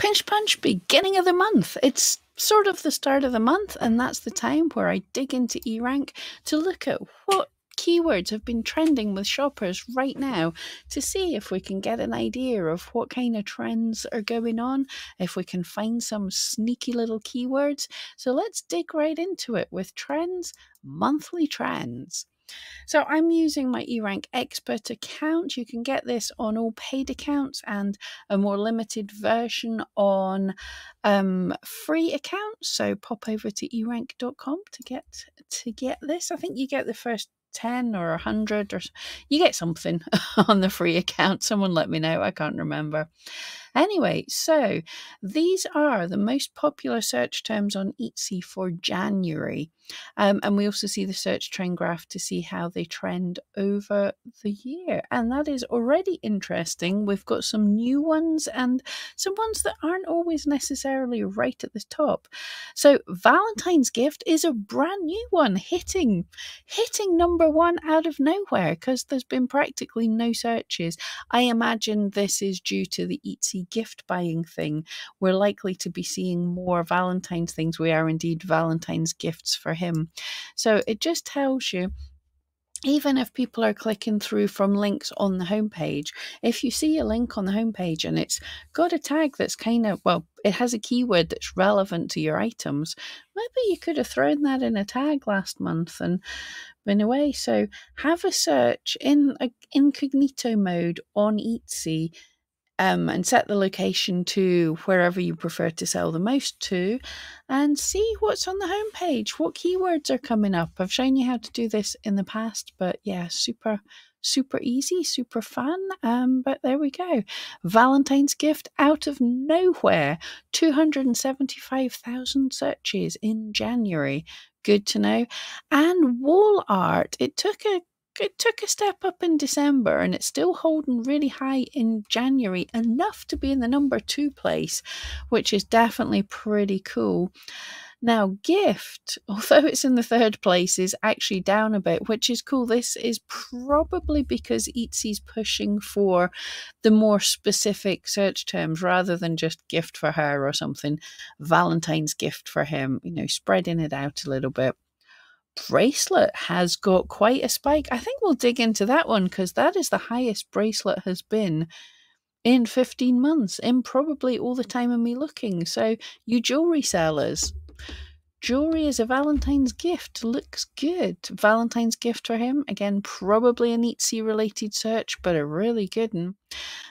Pinch Punch, beginning of the month. It's sort of the start of the month, and that's the time where I dig into eRank to look at what keywords have been trending with shoppers right now to see if we can get an idea of what kind of trends are going on, if we can find some sneaky little keywords. So let's dig right into it with trends, monthly trends. So I'm using my eRank Expert account. You can get this on all paid accounts and a more limited version on um, free accounts. So pop over to erank.com to get to get this. I think you get the first 10 or 100 or you get something on the free account. Someone let me know. I can't remember. Anyway, so these are the most popular search terms on Etsy for January. Um, and we also see the search trend graph to see how they trend over the year. And that is already interesting. We've got some new ones and some ones that aren't always necessarily right at the top. So Valentine's gift is a brand new one hitting hitting number one out of nowhere because there's been practically no searches. I imagine this is due to the Etsy gift buying thing, we're likely to be seeing more Valentine's things. We are indeed Valentine's gifts for him. So it just tells you even if people are clicking through from links on the homepage, if you see a link on the homepage and it's got a tag that's kind of, well, it has a keyword that's relevant to your items, maybe you could have thrown that in a tag last month and been away. So have a search in incognito mode on Etsy um, and set the location to wherever you prefer to sell the most to and see what's on the homepage, what keywords are coming up. I've shown you how to do this in the past, but yeah, super, super easy, super fun. Um, but there we go. Valentine's gift out of nowhere 275,000 searches in January. Good to know. And wall art, it took a it took a step up in December and it's still holding really high in January, enough to be in the number two place, which is definitely pretty cool. Now, gift, although it's in the third place, is actually down a bit, which is cool. This is probably because Etsy's pushing for the more specific search terms rather than just gift for her or something. Valentine's gift for him, you know, spreading it out a little bit bracelet has got quite a spike. I think we'll dig into that one because that is the highest bracelet has been in 15 months, in probably all the time of me looking. So, you jewelry sellers, jewelry is a Valentine's gift. Looks good. Valentine's gift for him. Again, probably a Etsy related search, but a really good one.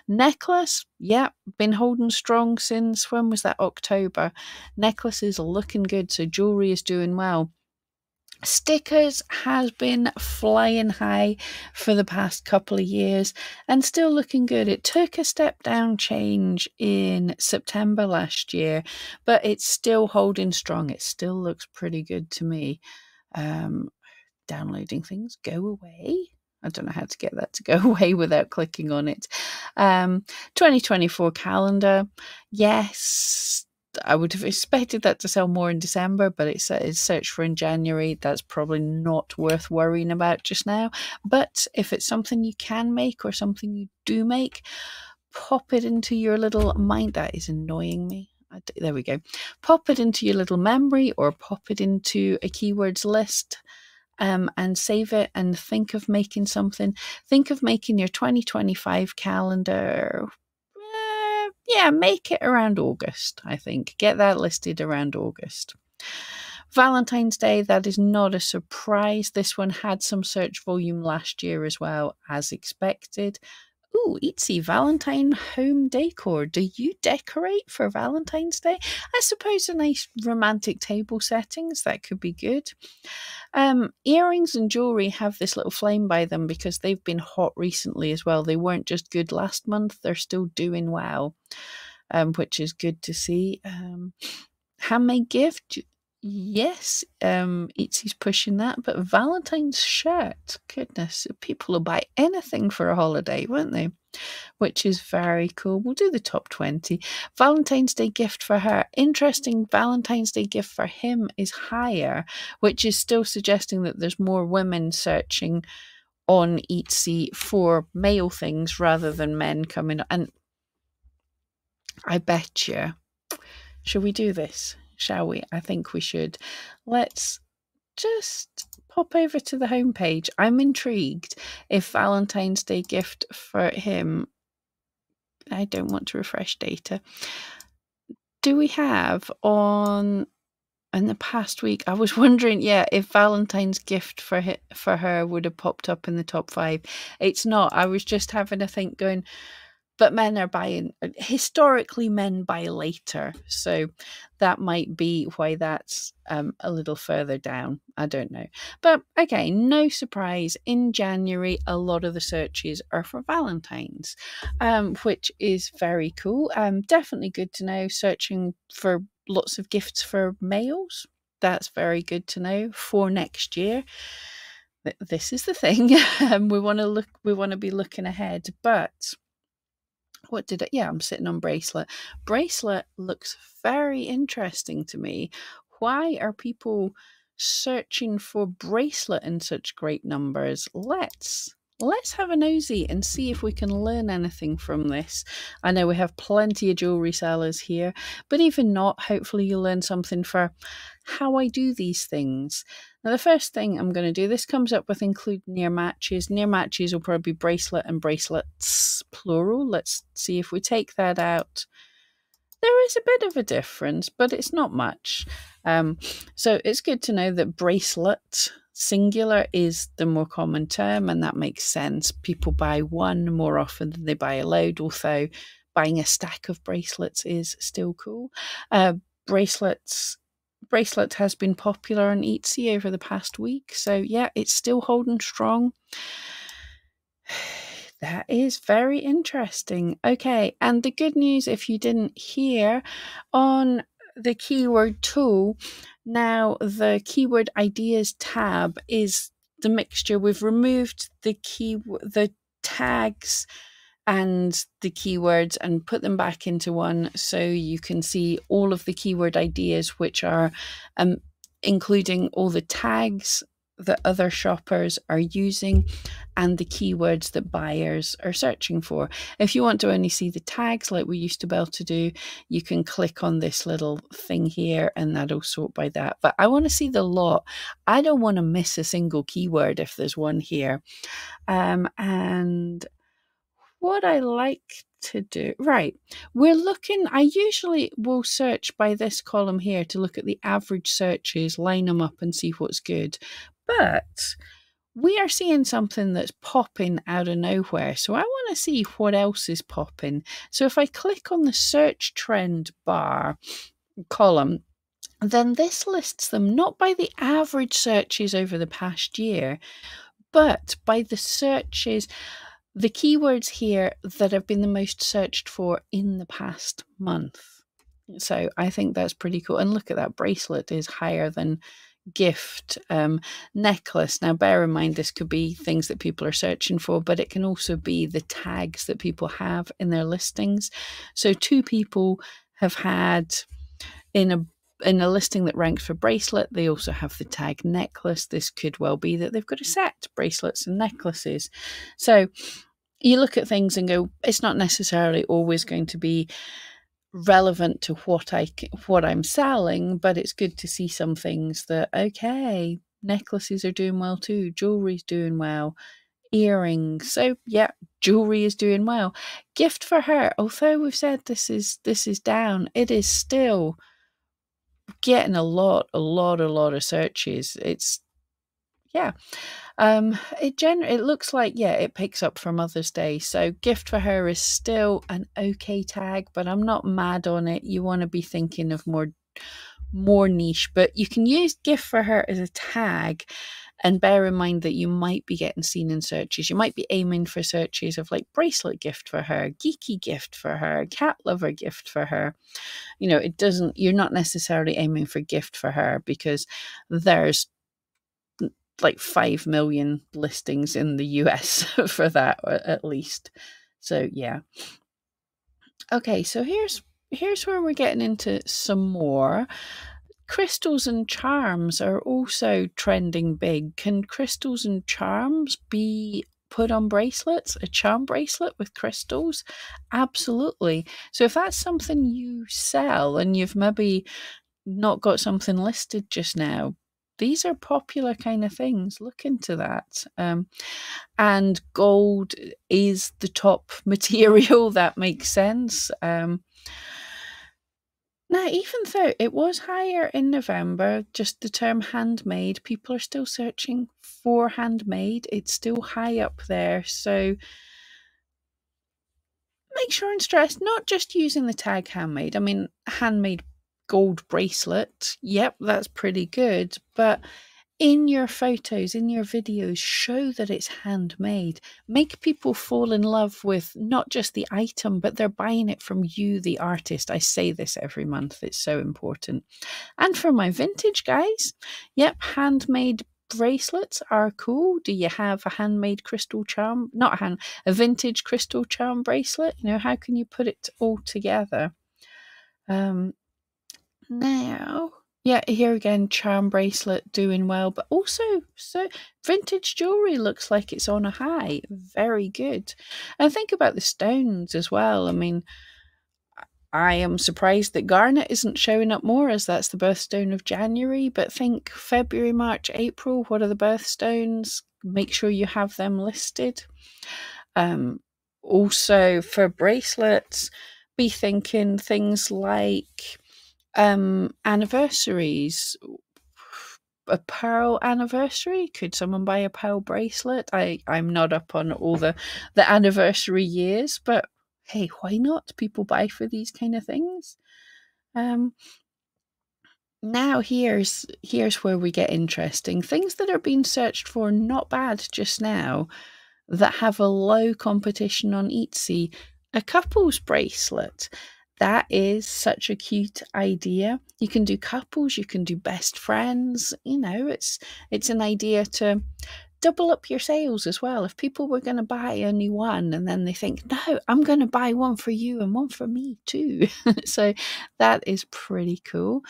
Necklace, yeah, been holding strong since when was that? October. Necklace is looking good, so jewelry is doing well. Stickers has been flying high for the past couple of years and still looking good. It took a step down change in September last year, but it's still holding strong. It still looks pretty good to me. Um, downloading things go away. I don't know how to get that to go away without clicking on it. Um, 2024 calendar, yes, I would have expected that to sell more in December, but it's, it's searched for in January. That's probably not worth worrying about just now. But if it's something you can make or something you do make, pop it into your little mind. That is annoying me. There we go. Pop it into your little memory or pop it into a keywords list. Um, and save it and think of making something. Think of making your 2025 calendar yeah, make it around August, I think. Get that listed around August. Valentine's Day, that is not a surprise. This one had some search volume last year as well, as expected. Ooh, Etsy Valentine home decor. Do you decorate for Valentine's Day? I suppose a nice romantic table settings that could be good. Um, earrings and jewelry have this little flame by them because they've been hot recently as well. They weren't just good last month; they're still doing well, um, which is good to see. Um, handmade gift Yes, um, Etsy's pushing that, but Valentine's shirt, goodness, people will buy anything for a holiday, won't they? Which is very cool. We'll do the top 20. Valentine's Day gift for her. Interesting Valentine's Day gift for him is higher, which is still suggesting that there's more women searching on Etsy for male things rather than men coming and I bet you. Shall we do this? Shall we? I think we should. Let's just pop over to the homepage. I'm intrigued if Valentine's Day gift for him. I don't want to refresh data. Do we have on in the past week? I was wondering, yeah, if Valentine's gift for for her would have popped up in the top five. It's not. I was just having a think, going, but men are buying historically men buy later so that might be why that's um, a little further down. I don't know. But okay no surprise in january a lot of the searches are for valentines um, which is very cool. Um, definitely good to know searching for lots of gifts for males. That's very good to know for next year. This is the thing. Um, we want to look we want to be looking ahead but what did it? Yeah, I'm sitting on bracelet. Bracelet looks very interesting to me. Why are people searching for bracelet in such great numbers? Let's let's have a nosy and see if we can learn anything from this. I know we have plenty of jewelry sellers here, but even not, hopefully you'll learn something for how I do these things. Now, the first thing I'm going to do, this comes up with include near matches. Near matches will probably be bracelet and bracelets, plural. Let's see if we take that out. There is a bit of a difference, but it's not much. Um, so it's good to know that bracelet singular is the more common term, and that makes sense. People buy one more often than they buy a load, although buying a stack of bracelets is still cool. Uh, bracelets bracelet has been popular on Etsy over the past week. So, yeah, it's still holding strong. That is very interesting. Okay, and the good news, if you didn't hear, on the keyword tool, now the keyword ideas tab is the mixture. We've removed the key, the tags and the keywords and put them back into one so you can see all of the keyword ideas, which are um, including all the tags that other shoppers are using and the keywords that buyers are searching for. If you want to only see the tags like we used to be able to do, you can click on this little thing here and that'll sort by that. But I want to see the lot. I don't want to miss a single keyword if there's one here. Um, and what I like to do. Right. We're looking, I usually will search by this column here to look at the average searches, line them up and see what's good. But we are seeing something that's popping out of nowhere. So I want to see what else is popping. So if I click on the search trend bar column, then this lists them not by the average searches over the past year, but by the searches the keywords here that have been the most searched for in the past month. So I think that's pretty cool. And look at that bracelet is higher than gift um, necklace. Now, bear in mind, this could be things that people are searching for, but it can also be the tags that people have in their listings. So, two people have had in a in a listing that ranks for bracelet, they also have the tag necklace. This could well be that they've got a set bracelets and necklaces. So you look at things and go, it's not necessarily always going to be relevant to what I what I'm selling, but it's good to see some things that okay, necklaces are doing well too, jewelry's doing well, earrings. So yeah, jewelry is doing well. Gift for her, although we've said this is this is down, it is still getting a lot, a lot, a lot of searches. It's yeah. Um, it gen it looks like yeah, it picks up for Mother's Day. So gift for her is still an okay tag, but I'm not mad on it. You want to be thinking of more more niche, but you can use gift for her as a tag and bear in mind that you might be getting seen in searches. You might be aiming for searches of like bracelet gift for her, geeky gift for her, cat lover gift for her. You know, it doesn't, you're not necessarily aiming for gift for her because there's like 5 million listings in the US for that at least. So, yeah. Okay, so here's here's where we're getting into some more crystals and charms are also trending big. Can crystals and charms be put on bracelets, a charm bracelet with crystals? Absolutely. So if that's something you sell and you've maybe not got something listed just now, these are popular kind of things. Look into that. Um, and gold is the top material. that makes sense. Um, now, even though it was higher in November, just the term handmade, people are still searching for handmade. It's still high up there. So make sure and stress not just using the tag handmade. I mean, handmade gold bracelet. Yep, that's pretty good. But in your photos, in your videos, show that it's handmade. Make people fall in love with not just the item, but they're buying it from you, the artist. I say this every month, it's so important. And for my vintage guys, yep, handmade bracelets are cool. Do you have a handmade crystal charm? Not a hand, a vintage crystal charm bracelet? You know, how can you put it all together? Um, now, yeah, here again, charm bracelet doing well, but also so vintage jewelry looks like it's on a high. Very good. And think about the stones as well. I mean, I am surprised that garnet isn't showing up more as that's the birthstone of January, but think February, March, April, what are the birthstones? Make sure you have them listed. Um, also, for bracelets, be thinking things like um, anniversaries. A pearl anniversary? Could someone buy a pearl bracelet? I I'm not up on all the the anniversary years, but hey, why not? People buy for these kind of things. Um, now here's here's where we get interesting. Things that are being searched for not bad just now that have a low competition on Etsy. A couple's bracelet that is such a cute idea. You can do couples, you can do best friends, you know, it's it's an idea to double up your sales as well. If people were going to buy only one and then they think, no, I'm going to buy one for you and one for me too. so that is pretty cool.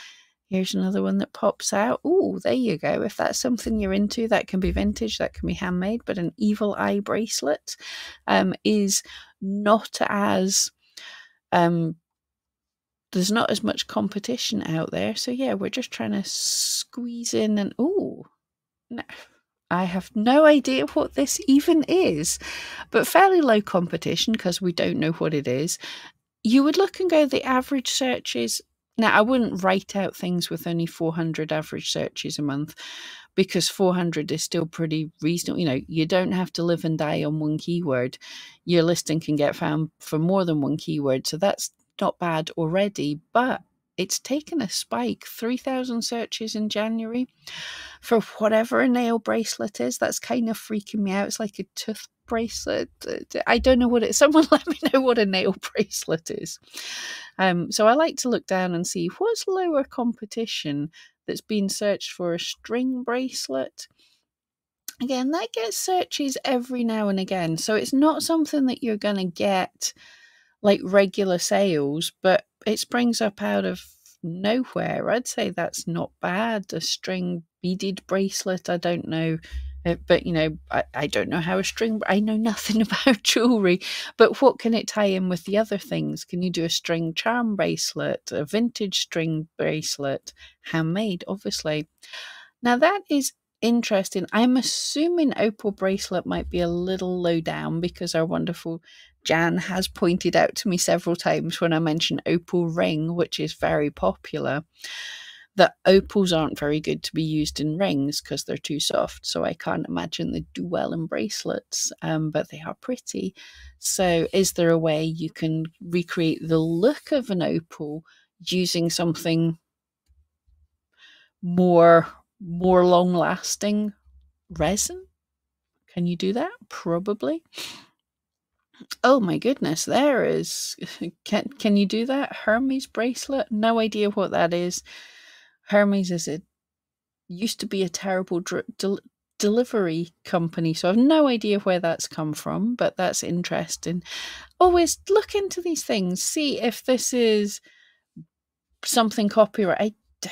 Here's another one that pops out. Oh, there you go. If that's something you're into, that can be vintage, that can be handmade, but an evil eye bracelet um, is not as um, there's not as much competition out there. So yeah, we're just trying to squeeze in and oh, no, I have no idea what this even is, but fairly low competition because we don't know what it is. You would look and go, the average searches. Now, I wouldn't write out things with only 400 average searches a month because 400 is still pretty reasonable. You know, you don't have to live and die on one keyword. Your listing can get found for more than one keyword. So that's not bad already, but it's taken a spike 3,000 searches in January for whatever a nail bracelet is. That's kind of freaking me out. It's like a tooth bracelet. I don't know what it. Someone let me know what a nail bracelet is. Um, so I like to look down and see what's lower competition that's been searched for a string bracelet. Again, that gets searches every now and again. So it's not something that you're going to get like regular sales, but it springs up out of nowhere. I'd say that's not bad. A string beaded bracelet, I don't know. Uh, but you know, I, I don't know how a string. I know nothing about jewelry, but what can it tie in with the other things? Can you do a string charm bracelet, a vintage string bracelet, handmade, obviously? Now that is interesting. I'm assuming opal bracelet might be a little low down because our wonderful Jan has pointed out to me several times when I mention opal ring, which is very popular, that opals aren't very good to be used in rings because they're too soft. So I can't imagine they do well in bracelets, um, but they are pretty. So, is there a way you can recreate the look of an opal using something more more long lasting resin? Can you do that? Probably. Oh my goodness, there is. Can can you do that? Hermes bracelet? No idea what that is. Hermes is a used to be a terrible del- delivery company, so I've no idea where that's come from, but that's interesting. Always look into these things, see if this is something copyright. I,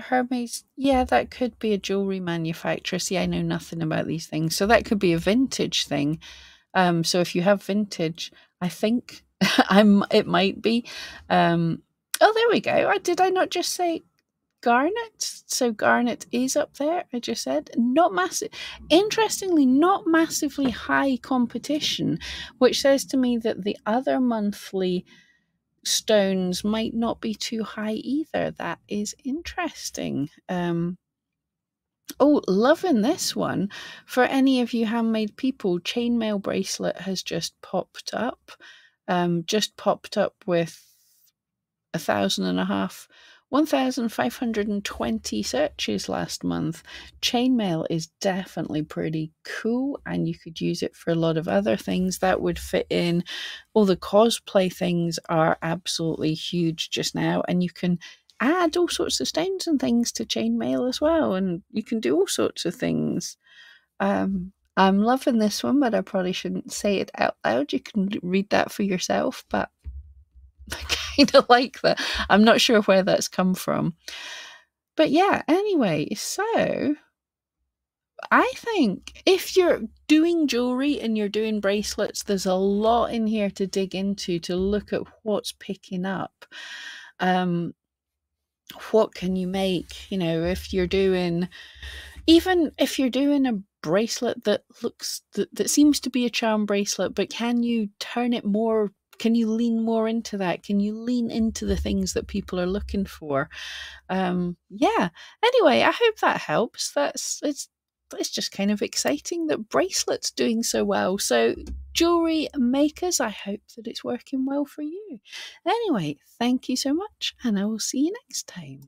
Hermes, yeah, that could be a jewelry manufacturer. See, I know nothing about these things, so that could be a vintage thing. Um, so if you have vintage, I think I'm. It might be. Um, oh, there we go. I, Did I not just say Garnet? So Garnet is up there. I just said not massive. Interestingly, not massively high competition, which says to me that the other monthly stones might not be too high either. That is interesting. Um, oh, loving this one. For any of you handmade people, chainmail bracelet has just popped up. Um, just popped up with a thousand and a half 1,520 searches last month. Chainmail is definitely pretty cool, and you could use it for a lot of other things that would fit in. All the cosplay things are absolutely huge just now, and you can add all sorts of stones and things to chainmail as well, and you can do all sorts of things. Um, I'm loving this one, but I probably shouldn't say it out loud. You can read that for yourself, but I kind of like that. I'm not sure where that's come from. But yeah, anyway, so I think if you're doing jewelry and you're doing bracelets, there's a lot in here to dig into to look at what's picking up. Um, what can you make? You know, if you're doing, even if you're doing a bracelet that looks that, that seems to be a charm bracelet, but can you turn it more can you lean more into that? Can you lean into the things that people are looking for? Um yeah. Anyway i hope that helps. That's it's it's just kind of exciting that bracelets doing so well. So jewelry makers i hope that it's working well for you. Anyway thank you so much and i will see you next time